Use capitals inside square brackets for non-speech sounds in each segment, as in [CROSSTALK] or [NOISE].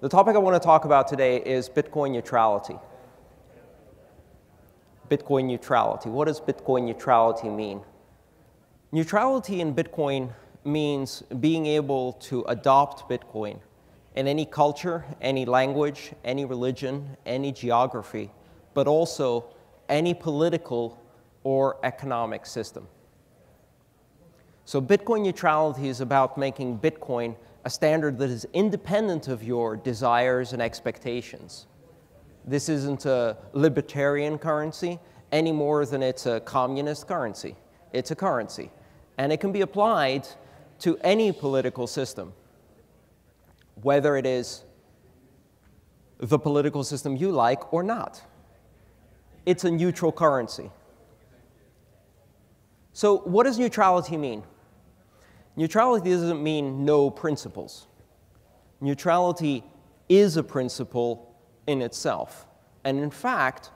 The topic I want to talk about today is Bitcoin neutrality. Bitcoin neutrality. What does Bitcoin neutrality mean? Neutrality in Bitcoin means being able to adopt Bitcoin in any culture, any language, any religion, any geography, but also any political or economic system. So Bitcoin neutrality is about making Bitcoin a standard that is independent of your desires and expectations. This isn't a libertarian currency any more than it's a communist currency. It's a currency. And it can be applied to any political system, whether it is the political system you like or not. It's a neutral currency. So, what does neutrality mean? Neutrality doesn't mean no principles. Neutrality is a principle in itself. And in fact,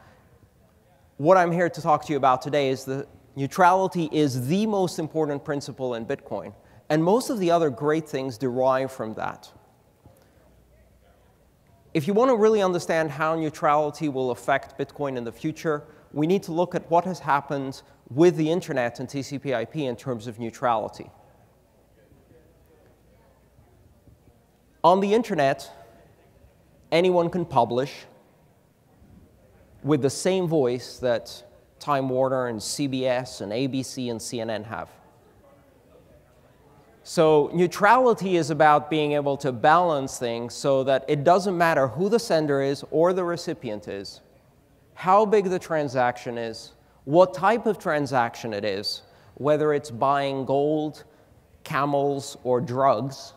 what I'm here to talk to you about today is that neutrality is the most important principle in Bitcoin. And most of the other great things derive from that. If you want to really understand how neutrality will affect Bitcoin in the future, we need to look at what has happened with the internet and TCP IP in terms of neutrality. On the internet, anyone can publish with the same voice that Time Warner and CBS and ABC and CNN have. So neutrality is about being able to balance things so that it doesn't matter who the sender is or the recipient is, how big the transaction is, what type of transaction it is, whether it's buying gold, camels, or drugs.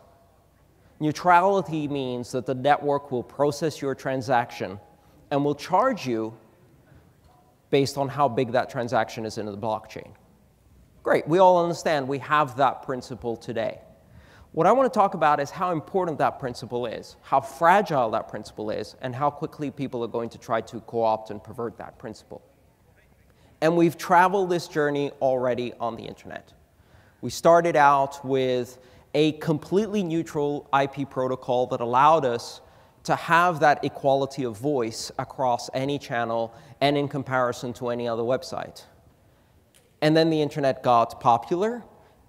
Neutrality means that the network will process your transaction and will charge you based on how big that transaction is in the blockchain. Great, we all understand we have that principle today. What I want to talk about is how important that principle is, how fragile that principle is, and how quickly people are going to try to co-opt and pervert that principle. And we've traveled this journey already on the internet. We started out with a completely neutral IP protocol that allowed us to have that equality of voice across any channel and in comparison to any other website. And then the internet got popular,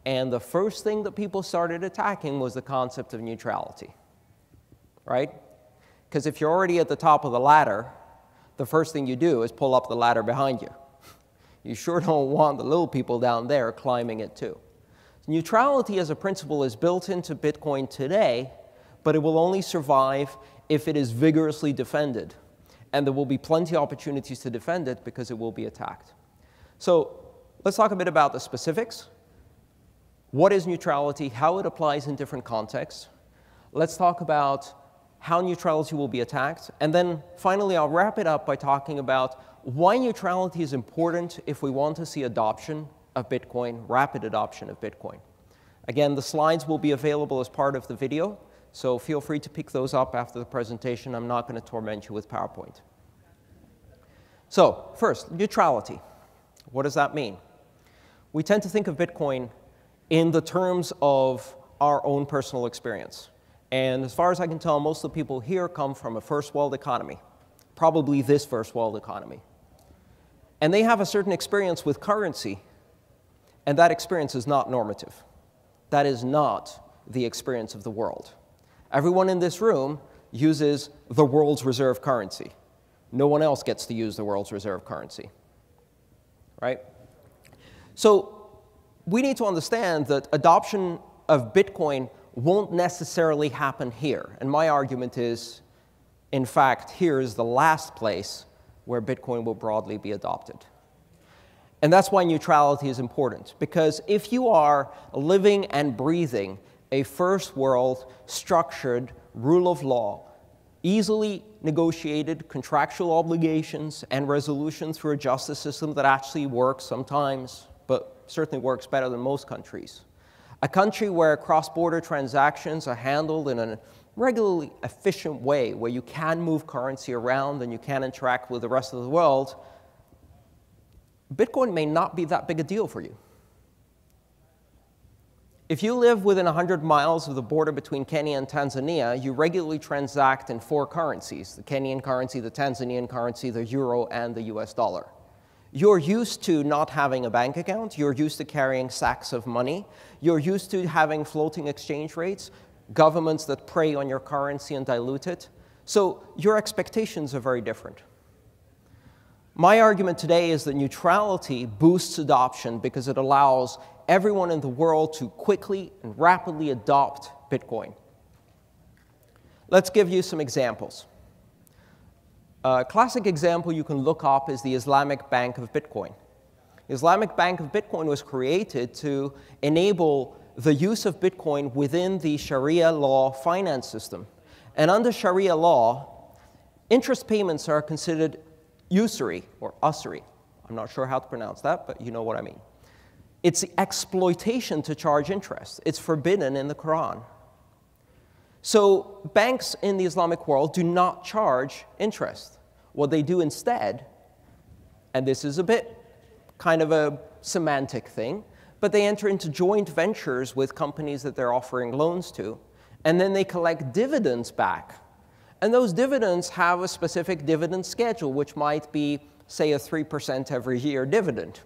and the first thing that people started attacking was the concept of neutrality, right? Because if you're already at the top of the ladder, the first thing you do is pull up the ladder behind you. [LAUGHS] You sure don't want the little people down there climbing it too. Neutrality as a principle is built into Bitcoin today, but it will only survive if it is vigorously defended. And there will be plenty of opportunities to defend it because it will be attacked. So let's talk a bit about the specifics. What is neutrality, how it applies in different contexts. Let's talk about how neutrality will be attacked. And then finally, I'll wrap it up by talking about why neutrality is important if we want to see adoption of Bitcoin, rapid adoption of Bitcoin. Again, the slides will be available as part of the video, so feel free to pick those up after the presentation. I'm not going to torment you with PowerPoint. So first, neutrality. What does that mean? We tend to think of Bitcoin in the terms of our own personal experience. And as far as I can tell, most of the people here come from a first world economy, probably this first world economy. And they have a certain experience with currency and that experience is not normative. That is not the experience of the world. Everyone in this room uses the world's reserve currency. No one else gets to use the world's reserve currency. Right? So we need to understand that adoption of Bitcoin won't necessarily happen here. And my argument is, in fact, here is the last place where Bitcoin will broadly be adopted. And that's why neutrality is important, because if you are living and breathing a first world, structured rule of law, easily negotiated contractual obligations and resolution through a justice system that actually works sometimes, but certainly works better than most countries. A country where cross-border transactions are handled in a regularly efficient way, where you can move currency around and you can interact with the rest of the world, Bitcoin may not be that big a deal for you. If you live within 100 miles of the border between Kenya and Tanzania, you regularly transact in four currencies the Kenyan currency, the Tanzanian currency, the euro, and the US dollar. You're used to not having a bank account, you're used to carrying sacks of money, you're used to having floating exchange rates, governments that prey on your currency and dilute it. So your expectations are very different. My argument today is that neutrality boosts adoption because it allows everyone in the world to quickly and rapidly adopt Bitcoin. Let's give you some examples. A classic example you can look up is the Islamic Bank of Bitcoin. The Islamic Bank of Bitcoin was created to enable the use of Bitcoin within the Sharia law finance system. And under Sharia law, interest payments are considered usury or usury. I'm not sure how to pronounce that, but you know what I mean. It's the exploitation to charge interest. It's forbidden in the Quran. So banks in the Islamic world do not charge interest. What they do instead, and this is a bit kind of a semantic thing, but they enter into joint ventures with companies that they're offering loans to, and then they collect dividends back. And those dividends have a specific dividend schedule, which might be, say, a 3% every year dividend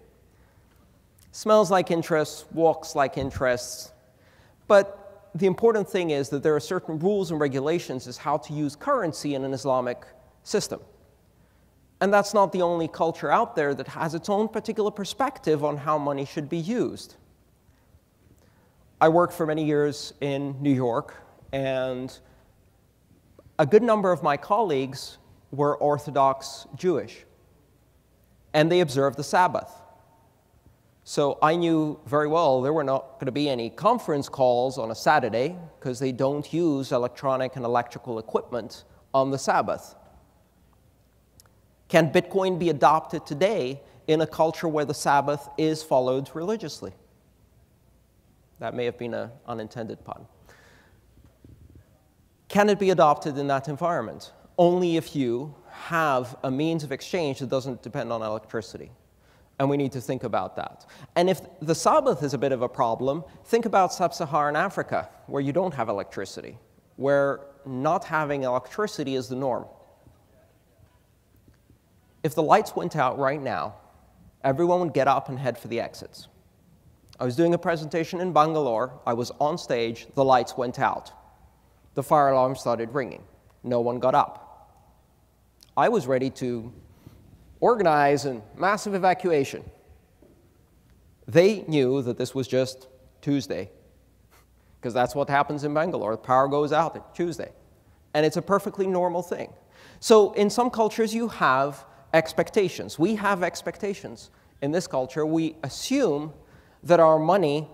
smells like interest, walks like interest. But the important thing is that there are certain rules and regulations as how to use currency in an Islamic system. And that's not the only culture out there that has its own particular perspective on how money should be used. I worked for many years in New York, and a good number of my colleagues were Orthodox Jewish, and they observed the Sabbath. So I knew very well there were not going to be any conference calls on a Saturday because they don't use electronic and electrical equipment on the Sabbath. Can Bitcoin be adopted today in a culture where the Sabbath is followed religiously? That may have been an unintended pun. Can it be adopted in that environment? Only if you have a means of exchange that doesn't depend on electricity and we need to think about that. And if the Sabbath is a bit of a problem, think about sub Saharan Africa, where you don't have electricity, where not having electricity is the norm. If the lights went out right now, everyone would get up and head for the exits. I was doing a presentation in Bangalore, I was on stage, the lights went out. The fire alarm started ringing. No one got up. I was ready to organize a massive evacuation. They knew that this was just Tuesday, because that's what happens in Bangalore. The power goes out on Tuesday. And it's a perfectly normal thing. So in some cultures, you have expectations. We have expectations. In this culture, we assume that our money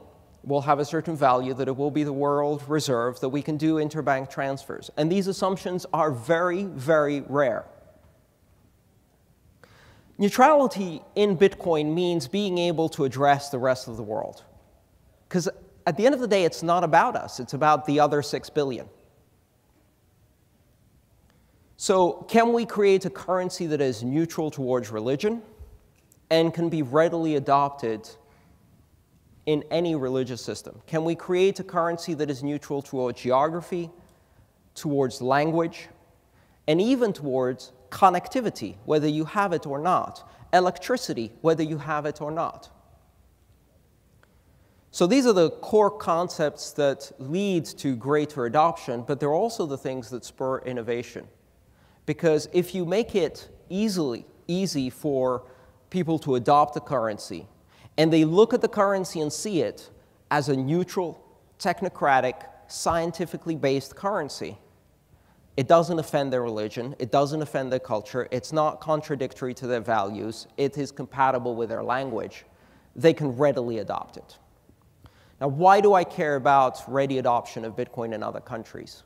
will have a certain value, that it will be the world reserve, that we can do interbank transfers. And these assumptions are very, very rare. Neutrality in Bitcoin means being able to address the rest of the world. Because at the end of the day, it's not about us, it's about the other six billion. So, can we create a currency that is neutral towards religion and can be readily adopted in any religious system? Can we create a currency that is neutral towards geography, towards language, and even towards connectivity, whether you have it or not, electricity, whether you have it or not. So these are the core concepts that lead to greater adoption, but they're also the things that spur innovation. Because if you make it easily easy for people to adopt a currency, and they look at the currency and see it as a neutral, technocratic, scientifically based currency, it doesn't offend their religion. It doesn't offend their culture. It's not contradictory to their values. It is compatible with their language. They can readily adopt it. Now, why do I care about ready adoption of Bitcoin in other countries?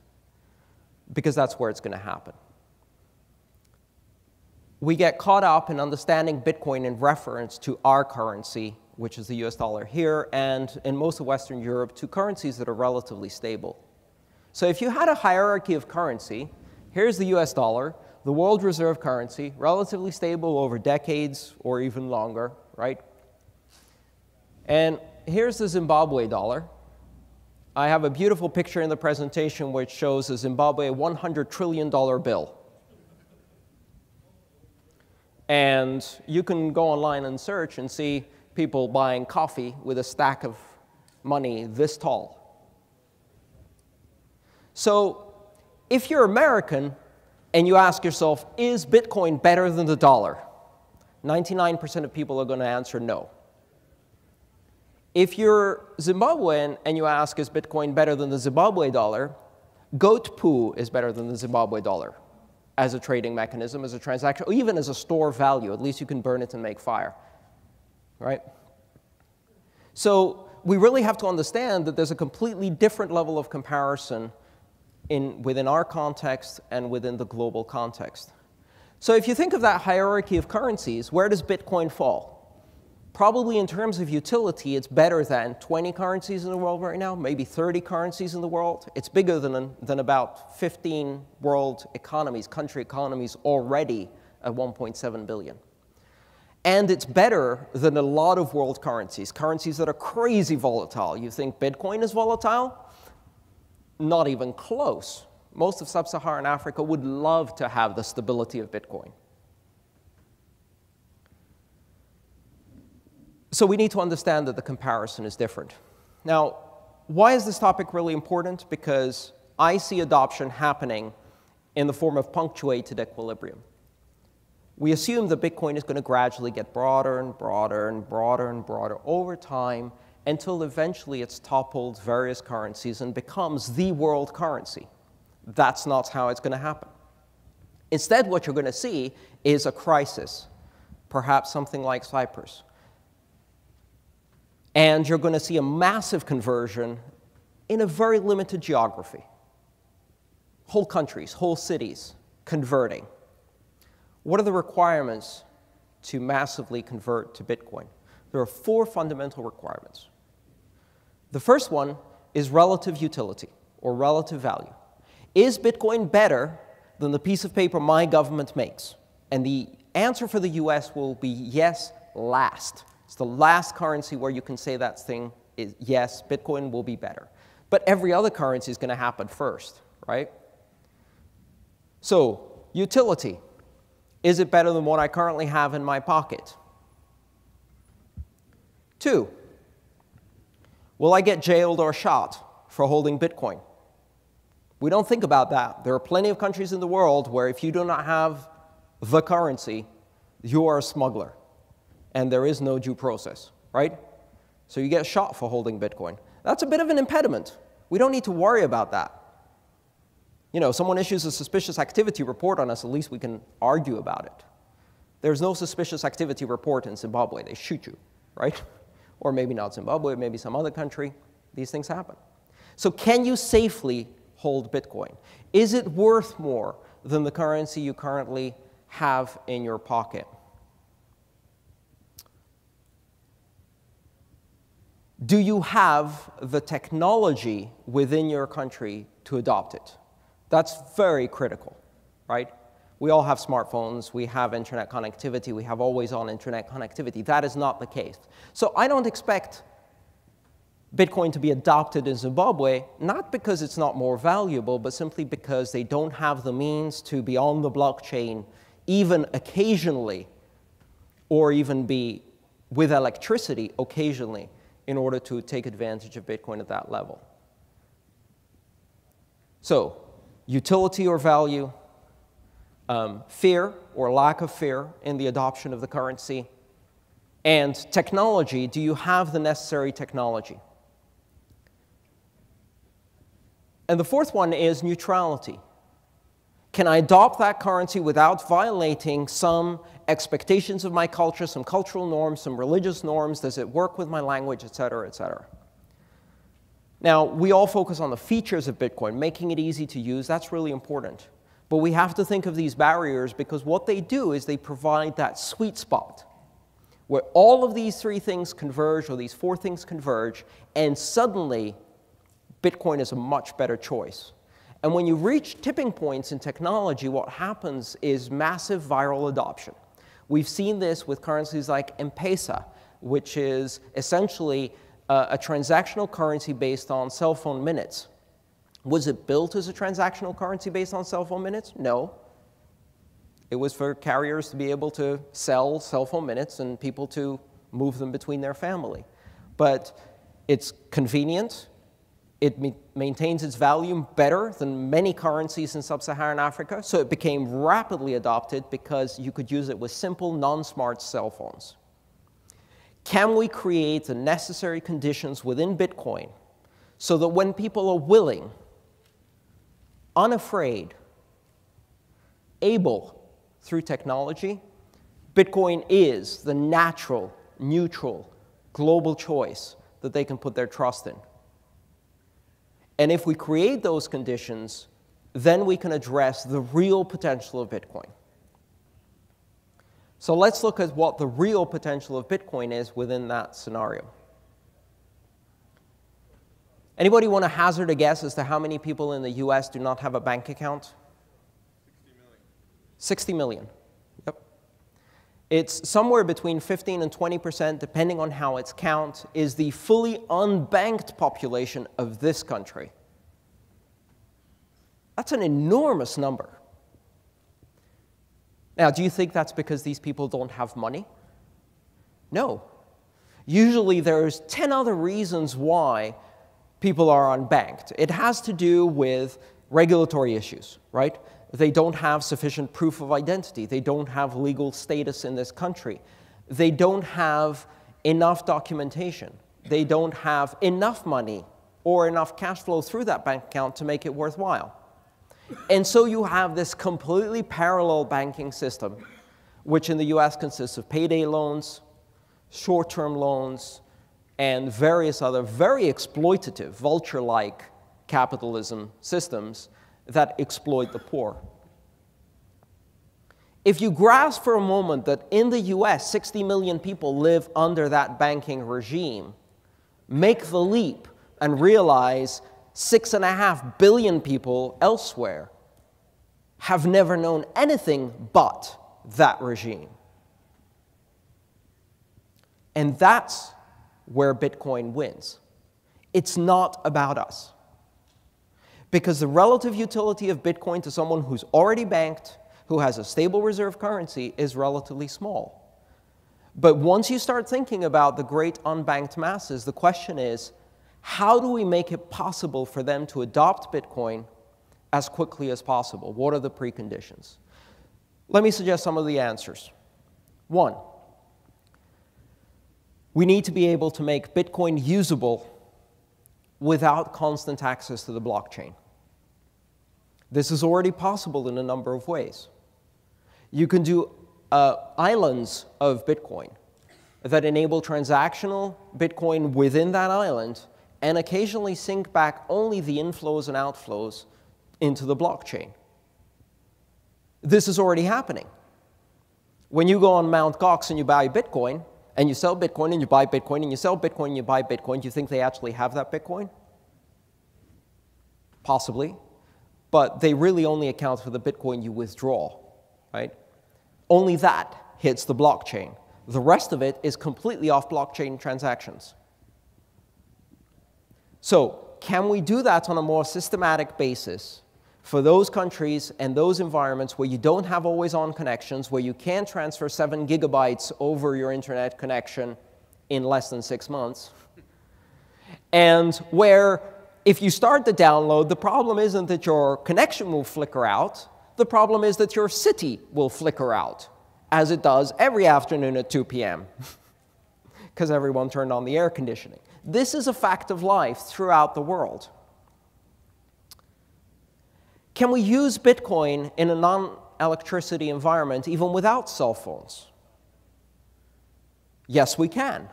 Because that's where it's going to happen. We get caught up in understanding Bitcoin in reference to our currency, which is the US dollar here, and in most of Western Europe, to currencies that are relatively stable. So if you had a hierarchy of currency, here's the US dollar, the world reserve currency, relatively stable over decades or even longer, right? And here's the Zimbabwe dollar, I have a beautiful picture in the presentation which shows a Zimbabwe $100 trillion bill. And you can go online and search and see people buying coffee with a stack of money this tall. So if you're American and you ask yourself, is Bitcoin better than the dollar? 99% of people are going to answer no. If you're Zimbabwean and you ask, is Bitcoin better than the Zimbabwe dollar? Goat poo is better than the Zimbabwe dollar as a trading mechanism, as a transaction, or even as a store of value. At least you can burn it and make fire, right? So we really have to understand that there's a completely different level of comparison in, within our context and within the global context. So if you think of that hierarchy of currencies, where does Bitcoin fall? Probably in terms of utility, it's better than 20 currencies in the world right now, maybe 30 currencies in the world. It's bigger than, than about 15 world economies, country economies already at 1.7 billion. And it's better than a lot of world currencies, currencies that are crazy volatile. You think Bitcoin is volatile? Not even close. Most of sub-Saharan Africa would love to have the stability of Bitcoin. So we need to understand that the comparison is different. Now, why is this topic really important? Because I see adoption happening in the form of punctuated equilibrium. We assume that Bitcoin is going to gradually get broader and broader and broader and broader over time until eventually it's toppled various currencies and becomes the world currency. That's not how it's going to happen. Instead, what you're going to see is a crisis, perhaps something like Cyprus, and you're going to see a massive conversion in a very limited geography. Whole countries, whole cities converting. What are the requirements to massively convert to Bitcoin? There are four fundamental requirements. The first one is relative utility or relative value. Is Bitcoin better than the piece of paper my government makes? And the answer for the US will be yes, last. It's the last currency where you can say that thing is yes, Bitcoin will be better. But every other currency is going to happen first, right? So, utility. Is it better than what I currently have in my pocket? Two, will I get jailed or shot for holding Bitcoin? We don't think about that. There are plenty of countries in the world where if you do not have the currency, you are a smuggler and there is no due process, right? So you get shot for holding Bitcoin. That's a bit of an impediment. We don't need to worry about that. You know, someone issues a suspicious activity report on us, at least we can argue about it. There's no suspicious activity report in Zimbabwe. They shoot you, right? [LAUGHS] Or maybe not Zimbabwe, maybe some other country. These things happen. So can you safely hold Bitcoin? Is it worth more than the currency you currently have in your pocket? Do you have the technology within your country to adopt it? That's very critical, right? We all have smartphones, we have internet connectivity, we have always on internet connectivity. That is not the case. So I don't expect Bitcoin to be adopted in Zimbabwe, not because it's not more valuable, but simply because they don't have the means to be on the blockchain even occasionally, or even be with electricity occasionally in order to take advantage of Bitcoin at that level. So, utility or value, um, fear or lack of fear in the adoption of the currency, and technology. Do you have the necessary technology? And the fourth one is neutrality. Can I adopt that currency without violating some expectations of my culture, some cultural norms, some religious norms? Does it work with my language, et cetera, et cetera? Now, we all focus on the features of Bitcoin, making it easy to use. That's really important. But we have to think of these barriers because what they do is they provide that sweet spot where all of these three things converge or these four things converge, and suddenly Bitcoin is a much better choice. And when you reach tipping points in technology, what happens is massive viral adoption. We've seen this with currencies like M-Pesa, which is essentially uh, a transactional currency based on cell phone minutes. Was it built as a transactional currency based on cell phone minutes? No. It was for carriers to be able to sell cell phone minutes and people to move them between their family. But it's convenient, it maintains its value better than many currencies in sub-Saharan Africa, so it became rapidly adopted because you could use it with simple, non-smart cell phones. Can we create the necessary conditions within Bitcoin so that when people are willing, unafraid, able through technology, Bitcoin is the natural, neutral, global choice that they can put their trust in. And if we create those conditions, then we can address the real potential of Bitcoin. So let's look at what the real potential of Bitcoin is within that scenario. Anybody want to hazard a guess as to how many people in the US do not have a bank account? 60 million. 60 million. It's somewhere between 15 and 20 percent, depending on how it's count, is the fully unbanked population of this country. That's an enormous number. Now, do you think that's because these people don't have money? No. Usually there's 10 other reasons why people are unbanked. It has to do with regulatory issues, right? They don't have sufficient proof of identity. They don't have legal status in this country. They don't have enough documentation. They don't have enough money or enough cash flow through that bank account to make it worthwhile. And so you have this completely parallel banking system, which in the US consists of payday loans, short term loans, and various other very exploitative, vulture like capitalism systems that exploit the poor. If you grasp for a moment that in the US, 60 million people live under that banking regime, make the leap and realize six and a half billion people elsewhere have never known anything but that regime. And that's where Bitcoin wins. It's not about us. Because the relative utility of Bitcoin to someone who's already banked, who has a stable reserve currency, is relatively small. But once you start thinking about the great unbanked masses, the question is how do we make it possible for them to adopt Bitcoin as quickly as possible? What are the preconditions? Let me suggest some of the answers. One, we need to be able to make Bitcoin usable without constant access to the blockchain. This is already possible in a number of ways. You can do uh, islands of Bitcoin that enable transactional Bitcoin within that island and occasionally sync back only the inflows and outflows into the blockchain. This is already happening. When you go on Mt. Gox and you buy Bitcoin, and you sell Bitcoin and you buy Bitcoin and you sell Bitcoin and you buy Bitcoin, do you think they actually have that Bitcoin? Possibly. But they really only account for the Bitcoin you withdraw, right? Only that hits the blockchain. The rest of it is completely off blockchain transactions. So, can we do that on a more systematic basis for those countries and those environments where you don't have always on connections, where you can transfer seven gigabytes over your internet connection in less than six months, and where if you start the download, the problem isn't that your connection will flicker out, the problem is that your city will flicker out, as it does every afternoon at 2 p.m., because [LAUGHS] everyone turned on the air conditioning. This is a fact of life throughout the world. Can we use Bitcoin in a non-electricity environment even without cell phones? Yes, we can.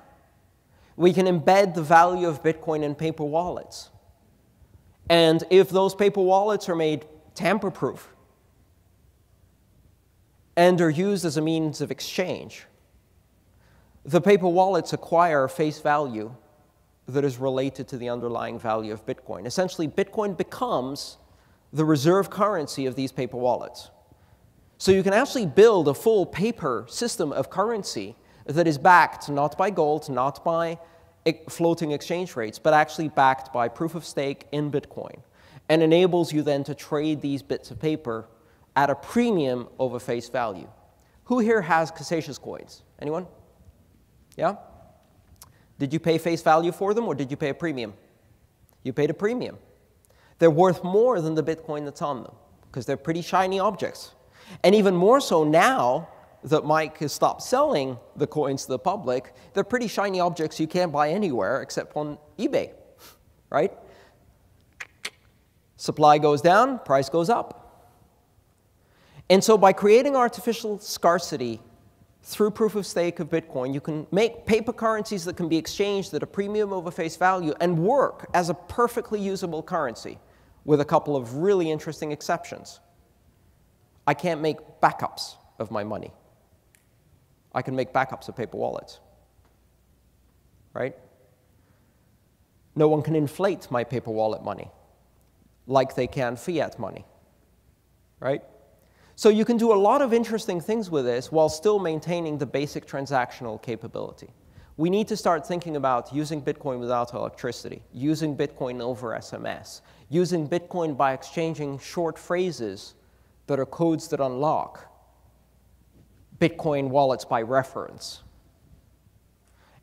We can embed the value of Bitcoin in paper wallets. And if those paper wallets are made tamper-proof and are used as a means of exchange, the paper wallets acquire face value that is related to the underlying value of Bitcoin. Essentially, Bitcoin becomes the reserve currency of these paper wallets. So you can actually build a full paper system of currency that is backed not by gold, not by floating exchange rates, but actually backed by proof of stake in Bitcoin, and enables you then to trade these bits of paper at a premium over face value. Who here has Casascius coins? Anyone? Yeah? Did you pay face value for them or did you pay a premium? You paid a premium. They're worth more than the Bitcoin that's on them because they're pretty shiny objects. And even more so now that Mike has stopped selling the coins to the public, they're pretty shiny objects you can't buy anywhere except on eBay, right? Supply goes down, price goes up. And so by creating artificial scarcity through proof of stake of Bitcoin, you can make paper currencies that can be exchanged at a premium over face value and work as a perfectly usable currency with a couple of really interesting exceptions. I can't make backups of my money. I can make backups of paper wallets, right? No one can inflate my paper wallet money like they can fiat money, right? So you can do a lot of interesting things with this while still maintaining the basic transactional capability. We need to start thinking about using Bitcoin without electricity, using Bitcoin over SMS, using Bitcoin by exchanging short phrases that are codes that unlock, Bitcoin wallets by reference.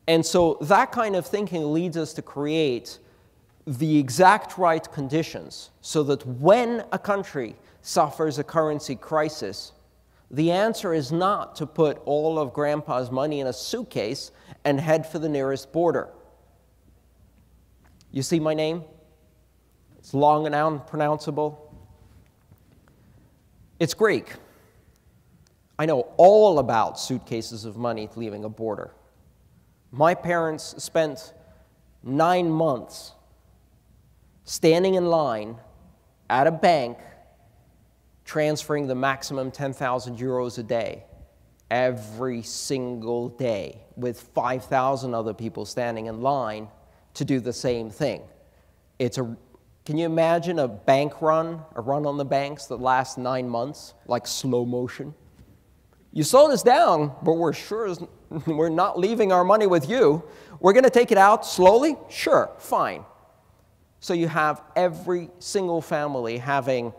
And so that kind of thinking leads us to create the exact right conditions so that when a country suffers a currency crisis, the answer is not to put all of grandpa's money in a suitcase and head for the nearest border. You see my name? It's long and unpronounceable. It's Greek. I know all about suitcases of money leaving a border. My parents spent nine months standing in line at a bank transferring the maximum 10,000 euros a day every single day with 5,000 other people standing in line to do the same thing. It's a, can you imagine a bank run, a run on the banks that lasts nine months, like slow motion? You slowed us down, but we're sure [LAUGHS] we're not leaving our money with you. We're going to take it out slowly? Sure, fine. So you have every single family having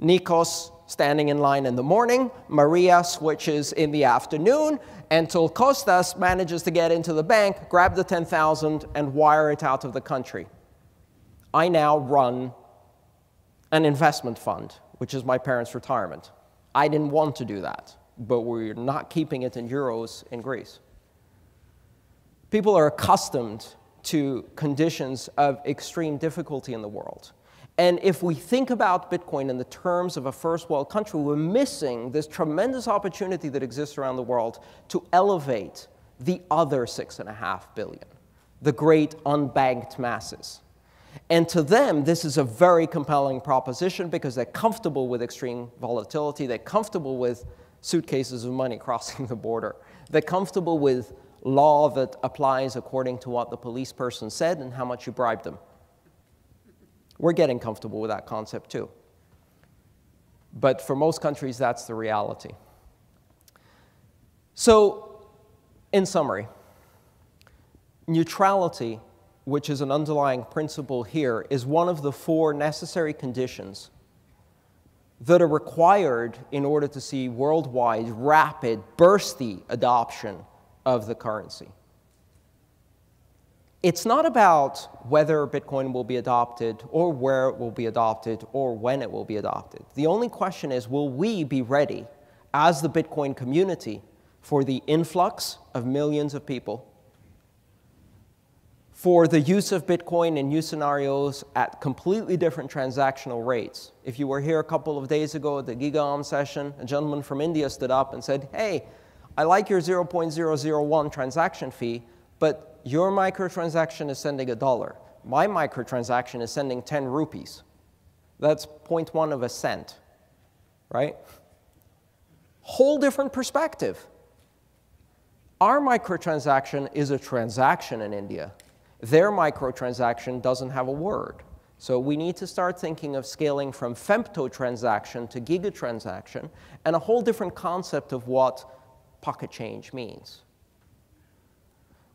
Nikos standing in line in the morning, Maria switches in the afternoon, until Kostas manages to get into the bank, grab the 10,000, and wire it out of the country. I now run an investment fund, which is my parents' retirement. I didn't want to do that, but we're not keeping it in euros in Greece. People are accustomed to conditions of extreme difficulty in the world. And if we think about Bitcoin in the terms of a first world country, we're missing this tremendous opportunity that exists around the world to elevate the other six and a half billion, the great unbanked masses. And to them, this is a very compelling proposition because they're comfortable with extreme volatility, they're comfortable with suitcases of money [LAUGHS] crossing the border, they're comfortable with law that applies according to what the police person said and how much you bribed them. We're getting comfortable with that concept too. But for most countries, that's the reality. So, in summary, neutrality, which is an underlying principle here, is one of the four necessary conditions that are required in order to see worldwide rapid, bursty adoption of the currency. It's not about whether Bitcoin will be adopted or where it will be adopted or when it will be adopted. The only question is will we be ready as the Bitcoin community for the influx of millions of people, for the use of Bitcoin in new scenarios at completely different transactional rates. If you were here a couple of days ago at the GigaOM session, a gentleman from India stood up and said, Hey, I like your 0.001 transaction fee, but your microtransaction is sending a dollar. My microtransaction is sending 10 rupees. That's 0.1 of a cent, right? Whole different perspective. Our microtransaction is a transaction in India. Their microtransaction doesn't have a word. So we need to start thinking of scaling from femtotransaction to gigatransaction and a whole different concept of what pocket change means.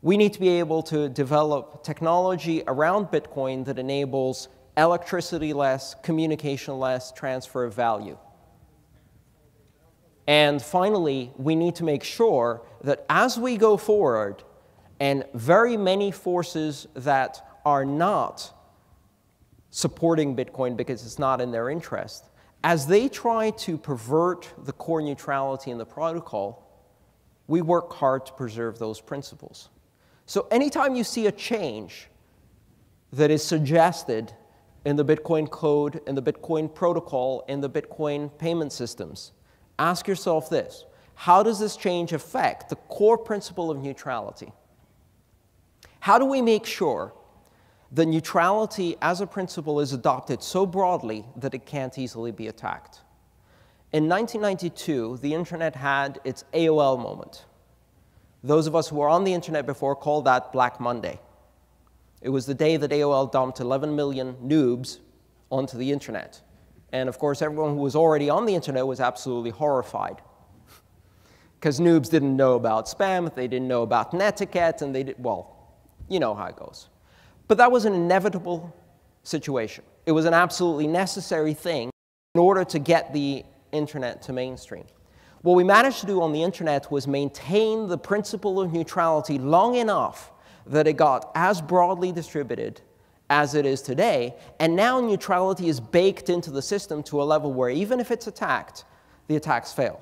We need to be able to develop technology around Bitcoin that enables electricity less, communication less, transfer of value. And finally, we need to make sure that as we go forward, and very many forces that are not supporting Bitcoin because it's not in their interest, as they try to pervert the core neutrality in the protocol, we work hard to preserve those principles. So anytime you see a change that is suggested in the Bitcoin code, in the Bitcoin protocol, in the Bitcoin payment systems, ask yourself this. How does this change affect the core principle of neutrality? How do we make sure that neutrality as a principle is adopted so broadly that it can't easily be attacked? In 1992, the internet had its AOL moment. Those of us who were on the internet before called that Black Monday. It was the day that AOL dumped 11 million noobs onto the internet. And of course, everyone who was already on the internet was absolutely horrified. Because noobs didn't know about spam, they didn't know about netiquette, and they did, well, you know how it goes. But that was an inevitable situation. It was an absolutely necessary thing in order to get the internet to mainstream. What we managed to do on the internet was maintain the principle of neutrality long enough that it got as broadly distributed as it is today, and now neutrality is baked into the system to a level where even if it's attacked, the attacks fail.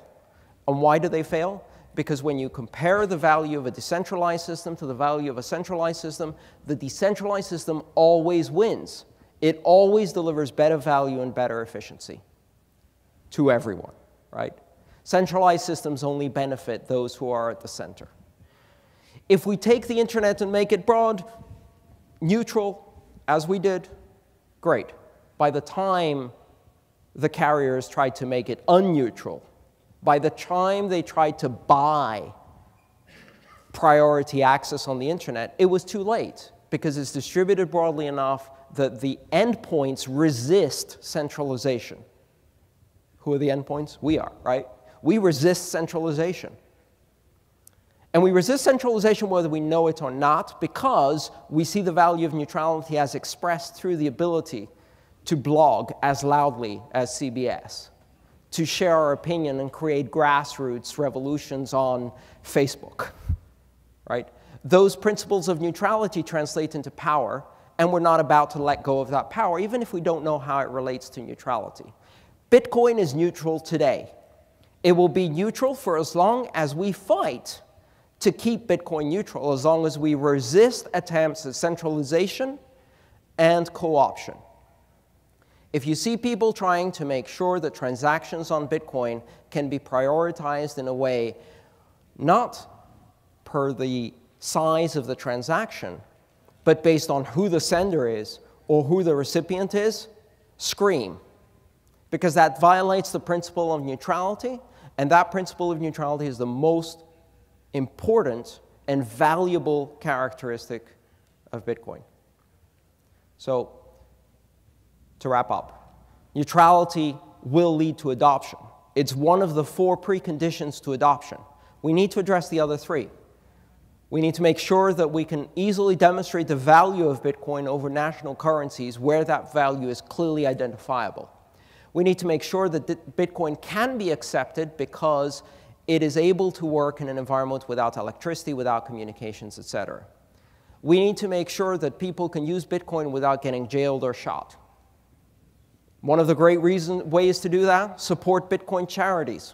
And why do they fail? Because when you compare the value of a decentralized system to the value of a centralized system, the decentralized system always wins. It always delivers better value and better efficiency to everyone, right? Centralized systems only benefit those who are at the center. If we take the internet and make it broad, neutral, as we did, great. By the time the carriers tried to make it unneutral, by the time they tried to buy priority access on the internet, it was too late because it's distributed broadly enough that the endpoints resist centralization. Who are the endpoints? We are, right? We resist centralization. And we resist centralization whether we know it or not because we see the value of neutrality as expressed through the ability to blog as loudly as CBS, to share our opinion and create grassroots revolutions on Facebook, right? Those principles of neutrality translate into power, and we're not about to let go of that power, even if we don't know how it relates to neutrality. Bitcoin is neutral today. It will be neutral for as long as we fight to keep Bitcoin neutral as long as we resist attempts at centralization and co-option. If you see people trying to make sure that transactions on Bitcoin can be prioritized in a way not per the size of the transaction, but based on who the sender is or who the recipient is, scream. Because that violates the principle of neutrality, and that principle of neutrality is the most important and valuable characteristic of Bitcoin. So, to wrap up, neutrality will lead to adoption. It's one of the four preconditions to adoption. We need to address the other three. We need to make sure that we can easily demonstrate the value of Bitcoin over national currencies where that value is clearly identifiable. We need to make sure that Bitcoin can be accepted because it is able to work in an environment without electricity, without communications, etc. We need to make sure that people can use Bitcoin without getting jailed or shot. One of the great reason, ways to do that, support Bitcoin charities.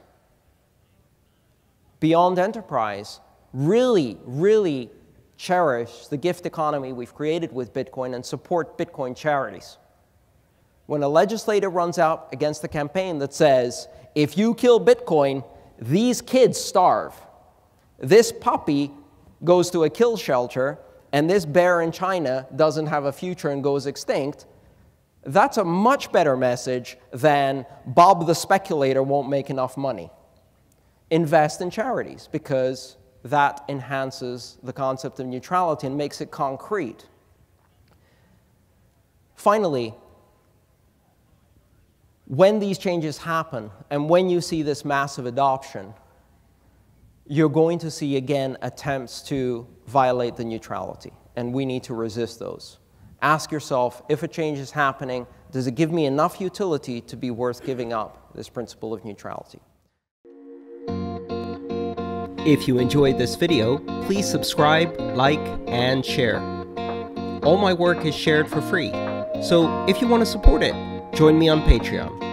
Beyond Enterprise, really, really cherish the gift economy we've created with Bitcoin and support Bitcoin charities. When a legislator runs out against a campaign that says, if you kill Bitcoin, these kids starve. This puppy goes to a kill shelter, and this bear in China doesn't have a future and goes extinct. That's a much better message than Bob the speculator won't make enough money. Invest in charities because that enhances the concept of neutrality and makes it concrete. Finally, when these changes happen and when you see this massive adoption, you're going to see again attempts to violate the neutrality, and we need to resist those. Ask yourself if a change is happening, does it give me enough utility to be worth giving up this principle of neutrality? If you enjoyed this video, please subscribe, like, and share. All my work is shared for free, so if you want to support it, join me on Patreon.